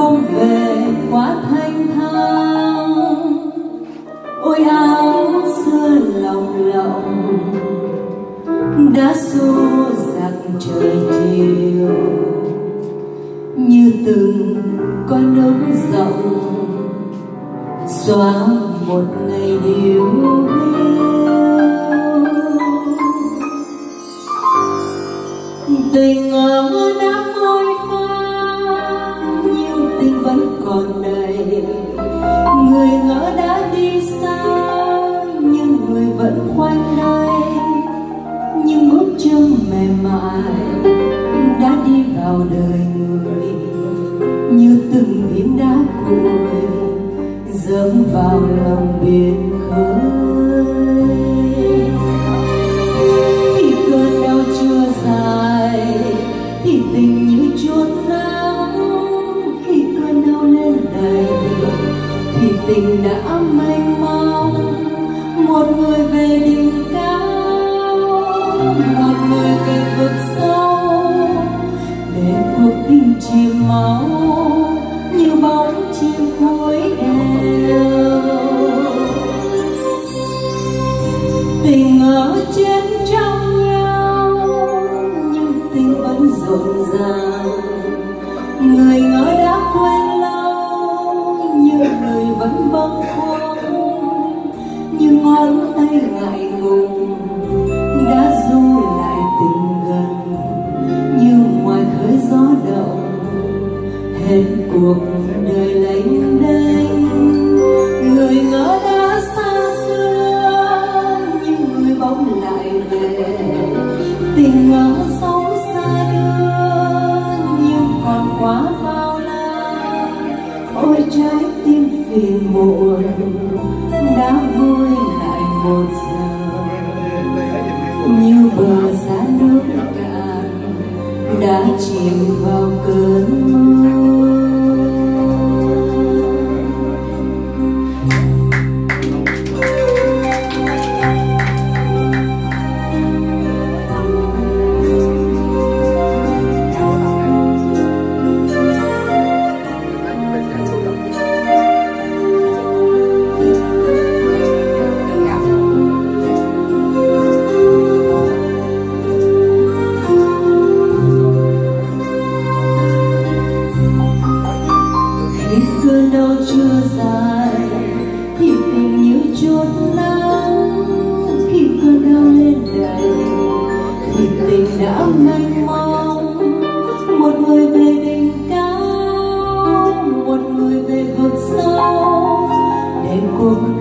không về quá thanh thang ôi áo xưa lòng lộng, đã xô giặc trời chiều. Như từng con nóng rộng, xóa một ngày điều hiu. Tình ngỡ đã đã đi vào đời người. Như từng viên đá cuội dẫm vào lòng biển khơi. Chìm cuộc đời lạnh đây người ngỡ đã xa xưa, nhưng người bóng lại về. Tình ngỡ sống xa đưa, nhưng còn quá bao la. Ôi trái tim phiền muộn, đã vui lại một giờ. Như bờ xa nước cạn, đã chìm vào cơn mưa.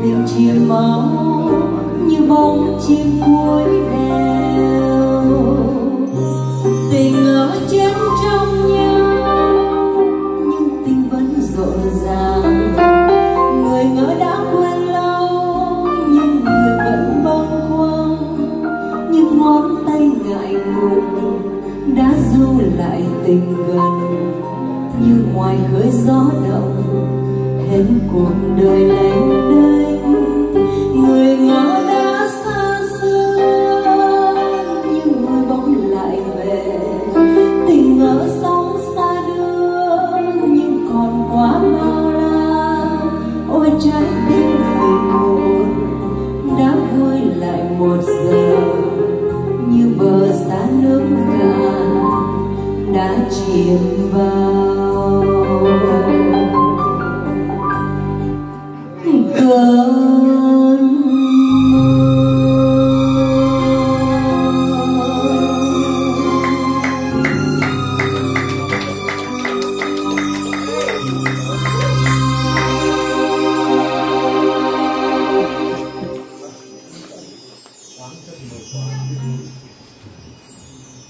Cuộc tình máu như bóng chim cuối đèo tình ở trên trong nhau, nhưng tình vẫn rộn ràng. Người ngỡ đã quên lâu, nhưng người vẫn bâng khuâng. Những ngón tay ngại ngùng đã du lại tình gần. Như ngoài khơi gió động hết cuộc đời lạnh đây người ngỡ đã xa xưa, nhưng người bóng lại về. Tình ngỡ sóng xa đưa nhưng còn quá bao la. Ôi, trái tim phiền buồn, đã vơi lại một giờ. Như bờ xa nước cạn, đã chìm vào.